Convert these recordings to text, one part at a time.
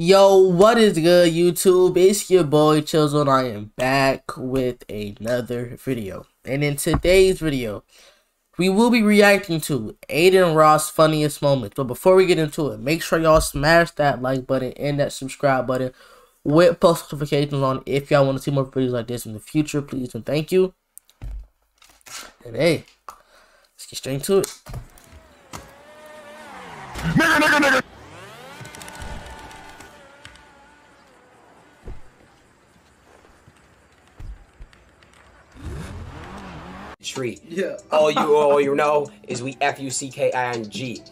Yo, what is good, YouTube? It's your boy Chizzle. I am back with another video. And in today's video, we will be reacting to Adin Ross' funniest moments. But before we get into it, make sure y'all smash that like button and that subscribe button with post notifications on if y'all want to see more videos like this in the future. Please and thank you. And hey, let's get straight into it. Nigga, nigga, nigga. Tree. Yeah. All you all you know is we F U C K I N G.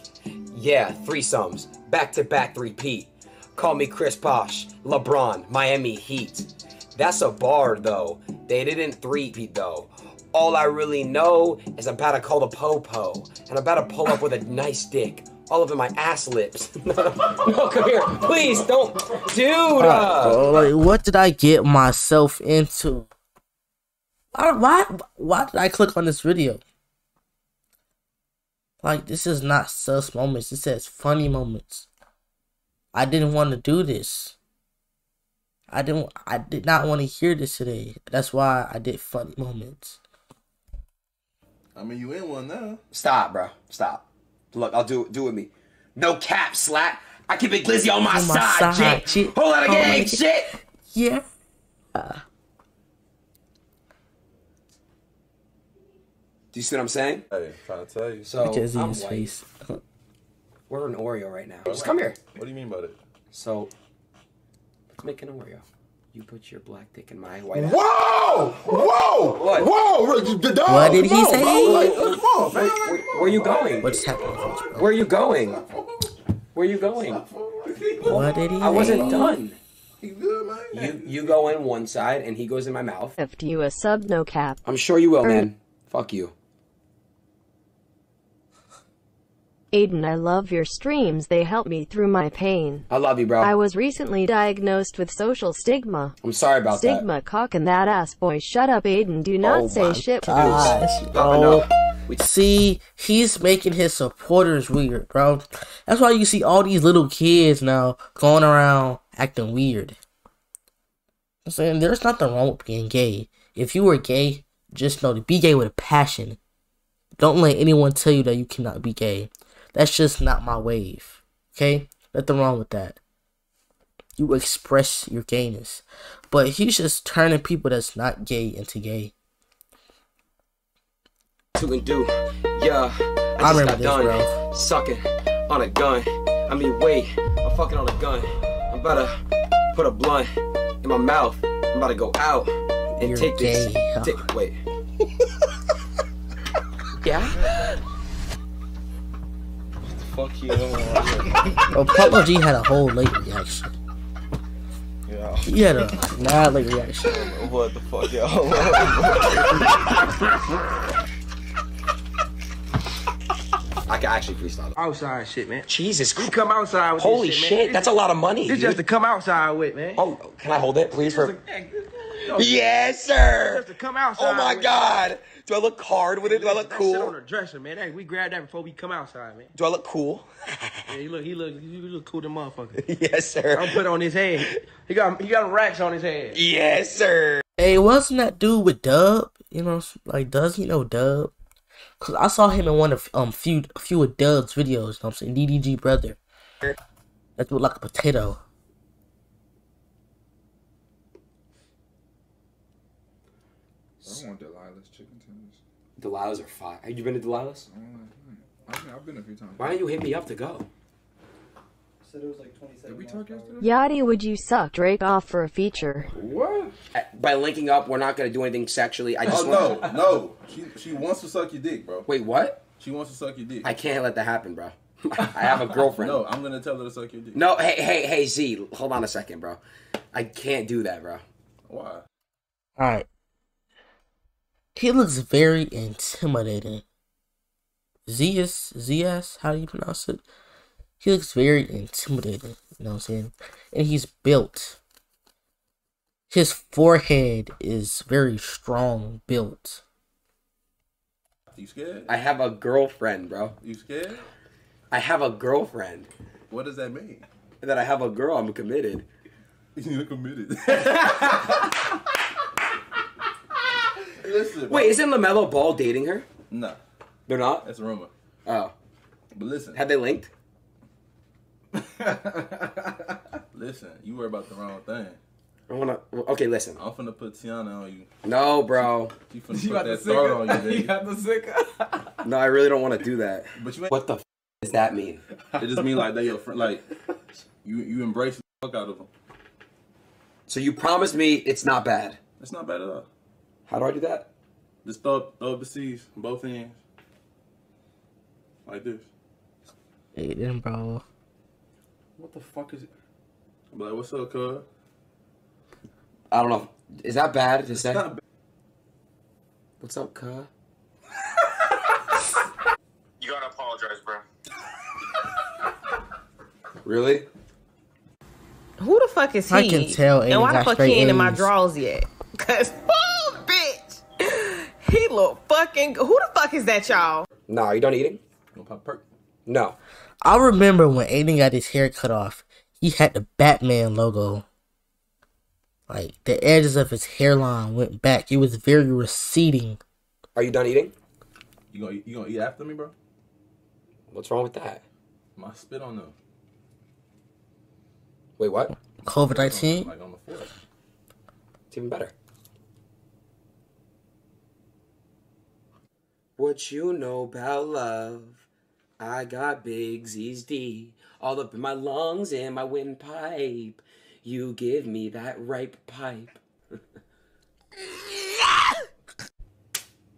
Yeah, threesomes. Back to back three P. Call me Chris Bosh, LeBron, Miami Heat. That's a bar though. They didn't three P though. All I really know is I'm about to call the popo, and I'm about to pull up with a nice dick. All over my ass lips. no, no, come here. Please don't. Dude! Uh, Bro, like, what did I get myself into? Why, why, why did I click on this video? Like, this is not sus moments. It says funny moments. I didn't want to do this. I didn't. I did not want to hear this today. That's why I did funny moments. I mean, you in one now. Stop, bro. Stop. Look, I'll do do it with me. No cap, slap. I keep it glizzy on my, On my side, side, chick. chick. Whole lot of gang shit. Yeah. Do you see what I'm saying? Hey, trying to tell you. So Look at I'm his white. face. We're an Oreo right now. Just come here. What do you mean by that? So let's make an Oreo. You put your black dick in my white. Whoa! Whoa! What? Whoa! The dog. What did he on, say? Bro. Like, come on, man. Where, where are you going? What's happening? folks, bro? Where are you going? Where are you going? What did he I wasn't say? done. He good, man. You you go in one side and he goes in my mouth. If you a sub no cap. I'm sure you will, man. Fuck you. Adin, I love your streams. They help me through my pain. I love you, bro. I was recently diagnosed with social stigma. I'm sorry about that. Stigma cock and that ass boy. Shut up, Adin. Do not Oh say my shit. Gosh, I bro. We- See, he's making his supporters weird, bro. That's why you see all these little kids now going around acting weird. I'm saying there's nothing wrong with being gay. If you were gay, just know to be gay with a passion. Don't let anyone tell you that you cannot be gay. That's just not my wave. Okay? Nothing wrong with that. You express your gayness. But he's just turning people that's not gay into gay. to and do. Yeah, I, I remember this, done bro. sucking on a gun. I mean, wait, I'm fucking on a gun. I'm about to put a blunt in my mouth. I'm about to go out and You're take this. gay. Take, wait. yeah. Fuck you. Yeah. Bro, Polo G had a whole late reaction. Yeah. He had a mad late reaction. What the fuck, y'all? I can actually freestyle. outside shit, man. Jesus You Christ. come outside with Holy this shit, shit, man. that's a lot of money. It's just to come outside with, man. Oh, can I hold it, please? For No, yes, sir. Just to come outside. Oh my with. God. Do I look hard with it? Do I look That shit on cool? the dresser, man. Hey, we grabbed that before we come outside, man. Do I look cool? Yeah, you look, he look, you look cool, the motherfucker. yes, sir. I'm put on his head. He got, he got racks on his head. Yes, sir. Hey, wasn't that dude with Dub? You know, like does he know Dub? Cause I saw him in one of um few few of Dub's videos. You know what I'm saying DDG brother. That looked like a potato. I want Delilah's chicken tenders. Delilah's are fire. Have you been to Delilah's? I don't like that. I think I've been a few times. Why don't you hit me up to go? Said it was like 27 Did we talk yesterday? Yachty, would you suck Drake off for a feature? What? Uh, By linking up, we're not gonna do anything sexually. I just Oh want. no, no. She she wants to suck your dick, bro. Wait, what? She wants to suck your dick. I can't let that happen, bro. I have a girlfriend. No, I'm gonna tell her to suck your dick. No, hey, hey, hey, Z, hold on a second, bro. I can't do that, bro. Why? Alright. He looks very intimidating. Zias Zias, how do you pronounce it? He looks very intimidating, you know what I'm saying? And he's built. His forehead is very strong built. You scared? I have a girlfriend, bro. You scared? I have a girlfriend. What does that mean? that I have a girl, I'm committed. You're committed. listen. Wait, isn't LaMelo Ball dating her? No, They're not. that's a rumor. Oh, But listen. have they linked? listen, you worry about the wrong thing. I wanna. Okay, listen. I'm finna put Tiana on you. No, bro. She finna put that throat on you, baby. the sicker. No, I really don't want to do that. But you ain't. What the f- does that mean? It just mean like they your friend. Like you, you embrace the fuck out of them. So you promised me it's not bad. It's not bad at all. How do I do that? Just throw up, throw up the C's, both ends, like this. Adin, bro. What the fuck is it? I'm like, what's up, cuz? I don't know. Is that bad to It's say? not bad. What's up, cuh? You gotta apologize, bro. Really? Who the fuck is he? I can tell And why the fuck he ain't in my A's. drawers yet? Cause bitch, he look fucking. Who the fuck is that, y'all? No, are you done eating? You gonna pop perk? No. I remember when Adin got his hair cut off, he had the Batman logo. Like the edges of his hairline went back. It was very receding. Are you done eating? You gonna you gonna eat after me, bro? What's wrong with that? My spit on them. Wait, what? COVID nineteen. Like on the floor. It's even better. What you know about love? I got big Z's D all up in my lungs and my windpipe. You give me that ripe pipe. and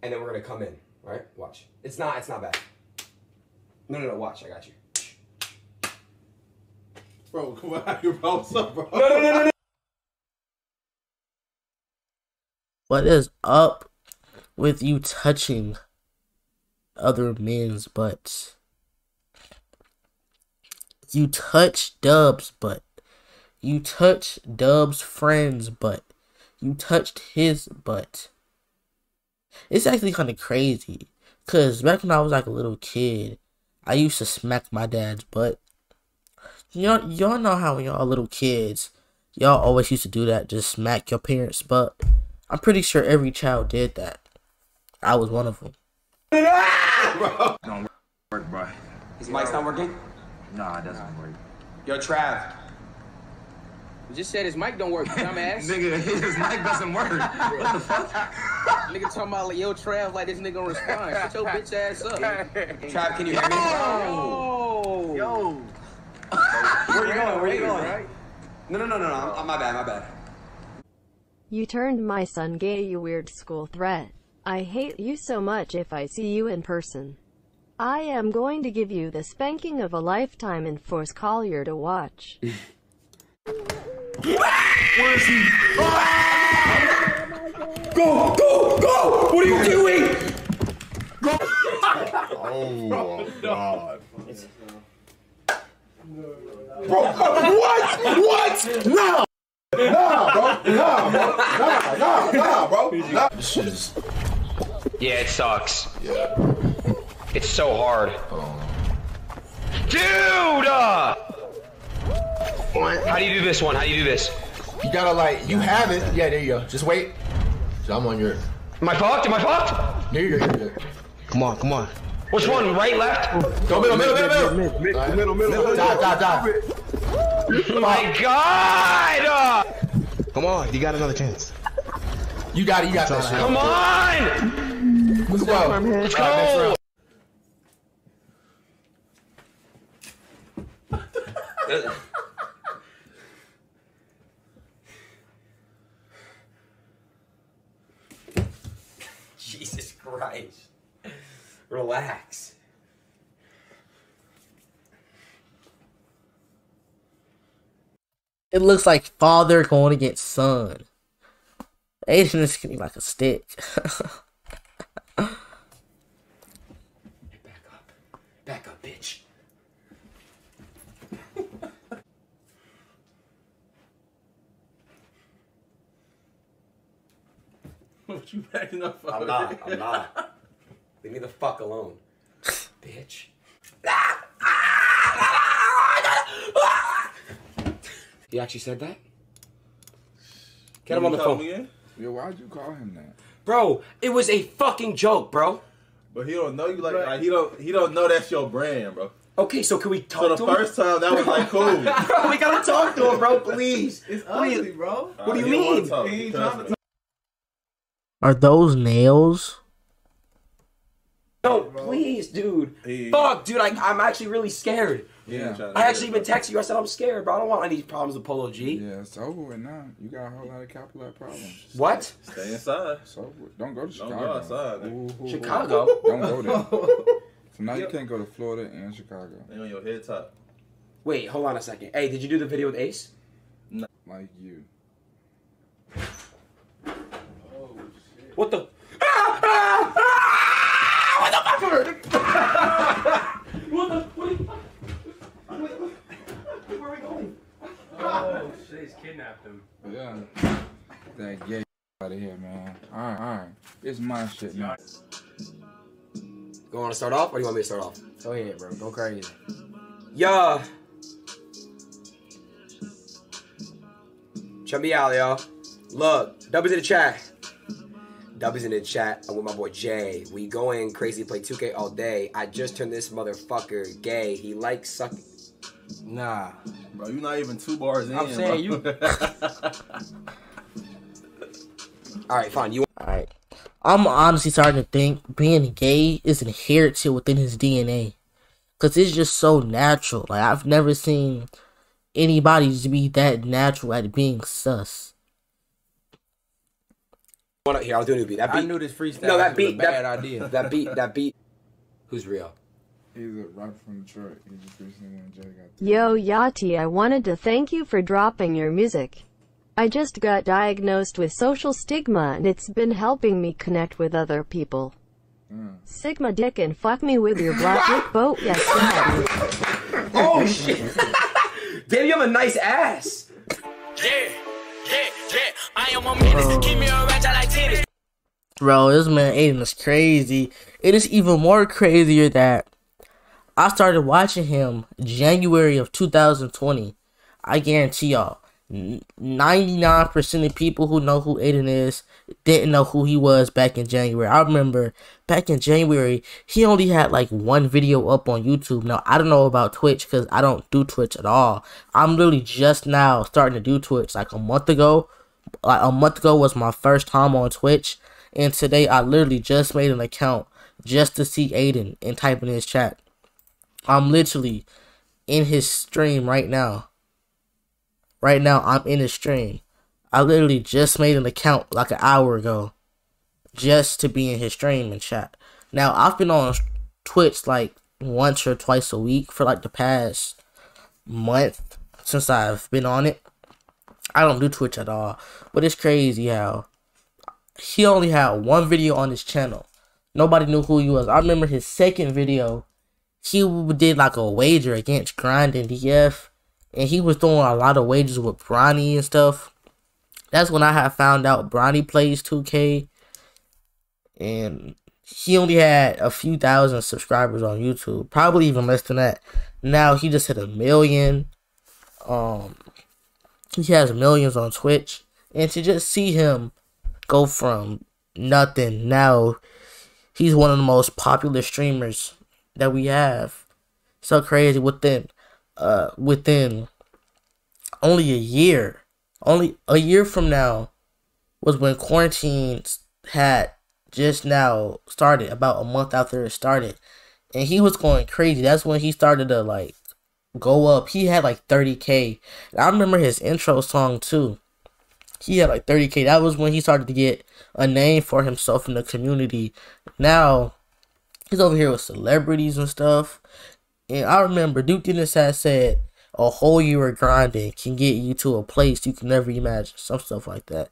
then we're gonna come in, right? Watch. It's not. It's not bad. No, no, no. Watch. I got you. Bro, come on, you bro. What's up, bro? No, no, no, no, no. What is up with you touching other men's butts? You touch Dub's butt. You touch Dub's friend's butt. You touched his butt. It's actually kind of crazy. Because back when I was like a little kid, I used to smack my dad's butt. Y'all, y'all know how when y'all little kids, y'all always used to do that, just smack your parents' butt. I'm pretty sure every child did that. I was one of them. Work, bro. His mic's not working. Nah, it doesn't work. Yo, Trav. You just said his mic don't work, dumbass. Nigga, his mic doesn't work. what the fuck? nigga talking about like, yo, Trav, like this nigga gonna respond. Shut your bitch ass up. Trav, can you hear me? Oh, yo. Where you going? Where you going? No, no, no, no, no. I'm, my bad. My bad. You turned my son gay, you weird school threat. I hate you so much if I see you in person. I am going to give you the spanking of a lifetime and force Collier to watch. Where is he? Ah! Go, go, go! What are you doing? Oh, my God. Yeah, it sucks. Yeah. It's so hard. Dude! Uh! How do you do this one? How do you do this? You gotta like, you have it. Yeah, there you go. Just wait. So I'm on your. Am I fucked? Am I fucked? There you go. You're good. Come on, come on. Which one? Right, left? Go middle, middle, middle, middle. Middle, middle, middle. Dive, dive, dive. My God! Uh! Come on, you got another chance. You got it. You got that shit. Come on! Let's go. Let's go! Jesus Christ. Relax. It looks like father going against son. Adin is getting like a stick. Back up. Back up, bitch. What you backing up? I'm not. I'm not. Leave me the fuck alone. Bitch. He actually said that? Get him on the call phone. him again? Yo, why'd you call him that? Bro, it was a fucking joke, bro. But he don't know you like, like he don't he don't know that's your brand, bro. Okay, so can we talk So the to him? first time that was like cool. bro, we gotta talk to him, bro, please. It's What do you- ugly, bro. What do you He mean? talk. He ain't Trust trying me. Are those nails? No, please, dude. He- Fuck, dude, I, I'm actually really scared. Yeah. I actually even texted you. I said I'm scared, bro. I don't want any problems with Polo G. Yeah, it's over with now. You got a whole lot of capital problems. What? Stay inside. It's over with. Don't go to Chicago. Don't Chicago. go outside, nigga. Ooh, ooh, Chicago? ooh. Don't go there. So now you can't go to Florida and Chicago. They on your head top. Wait, hold on a second. Hey, did you do the video with Ace? No. Like you. What the? Ah, ah, ah, what the fuck? what the? What are you? Where are we going? Oh, shit, he's kidnapped him. Yeah. That gay out of here, man. Alright, alright. It's my shit now. You want to start off, or do you want me to start off? Go ahead, bro. Go crazy. Yeah. Check me out, y'all. Look, Dubby's in the chat. Dubby's in the chat. I'm with my boy Jay. We going crazy, play 2K all day. I just turned this motherfucker gay. He likes sucking. Nah. Bro, you're not even two bars in. I'm saying you- All right, fine. You Alright. I'm honestly starting to think being gay is inherited within his DNA. Cause it's just so natural. Like I've never seen anybody to be that natural at being sus. Want to here? I'll do a new beat. That beat. I knew this freestyle No, that was beat. a bad that, idea. That beat. That beat. Who's real? He's a rapper from Detroit. He just recently went Jay got Yo Yachty, I wanted to thank you for dropping your music. I just got diagnosed with social stigma and it's been helping me connect with other people. Hmm. Sigma dick and fuck me with your black dick boat, yes daddy. Oh shit! Damn, you have a nice ass. Yeah, yeah, yeah. I am a menace. Keep me a ratchet like tennis. Bro, this man Adin is crazy. It is even more crazier that I started watching him January of 2020. I guarantee y'all, 99% of people who know who Adin is didn't know who he was back in January. I remember back in January, he only had like one video up on YouTube. Now, I don't know about Twitch because I don't do Twitch at all. I'm literally just now starting to do Twitch like a month ago. Like a month ago was my first time on Twitch. And today I literally just made an account just to see Adin and type in his chat. I'm literally in his stream right now. Right now I'm in his stream. I literally just made an account like an hour ago just to be in his stream and chat. Now I've been on Twitch like once or twice a week for like the past month since I've been on it. I don't do Twitch at all, but it's crazy how he only had one video on his channel. Nobody knew who he was. I remember his second video. He did like a wager against Grind and DF, and he was doing a lot of wagers with Bronny and stuff. That's when I had found out Bronny plays 2K, and he only had a few thousand subscribers on YouTube, probably even less than that. Now he just hit a million. Um, he has millions on Twitch, and to just see him go from nothing. Now he's one of the most popular streamers that we have. So crazy within uh within only a year. Only a year from now was when quarantine had just now started about a month after it started. And he was going crazy. That's when he started to like go up. He had like 30k and i remember his intro song too he had like 30k. That was when he started to get a name for himself in the community. Now he's over here with celebrities and stuff. And I remember Duke Dennis had said a whole year of grinding can get you to a place you can never imagine. Some stuff like that.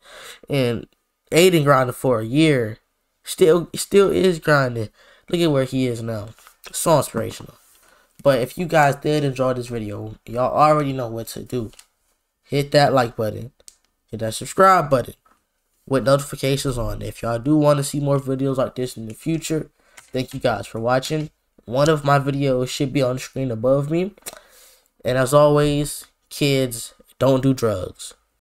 And Adin grinded for a year. Still still is grinding. Look at where he is now. So inspirational. But if you guys did enjoy this video, y'all already know what to do. Hit that like button hit that subscribe button with notifications on. If y'all do want to see more videos like this in the future, thank you guys for watching. One of my videos should be on the screen above me. And as always, kids, Don't do drugs.